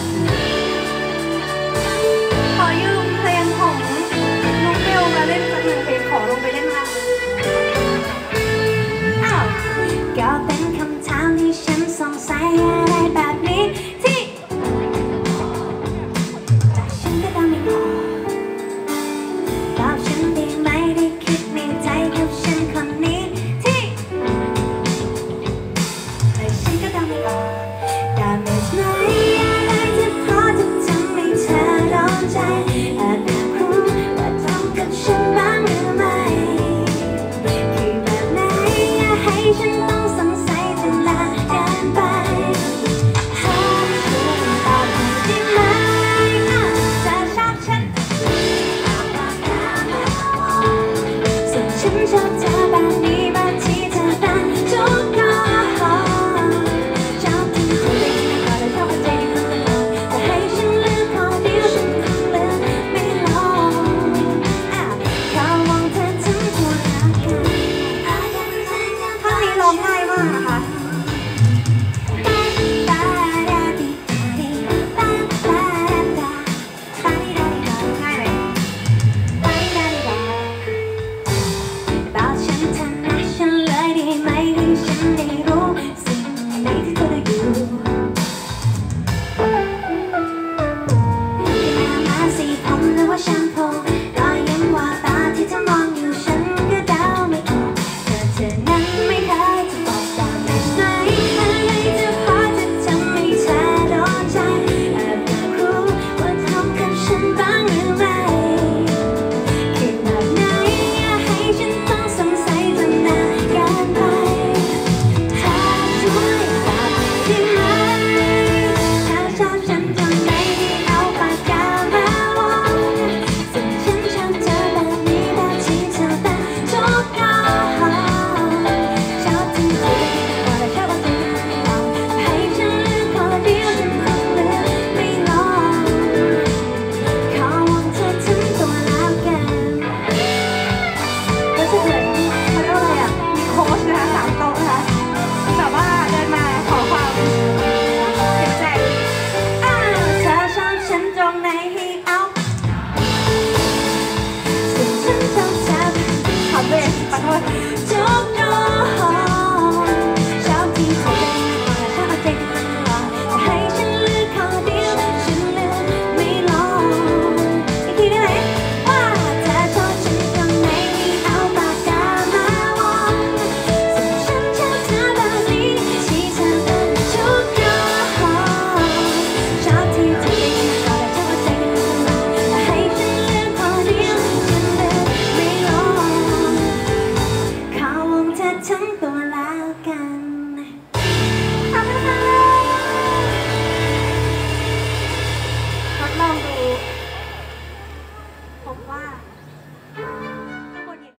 Bye. sunshine. 颤抖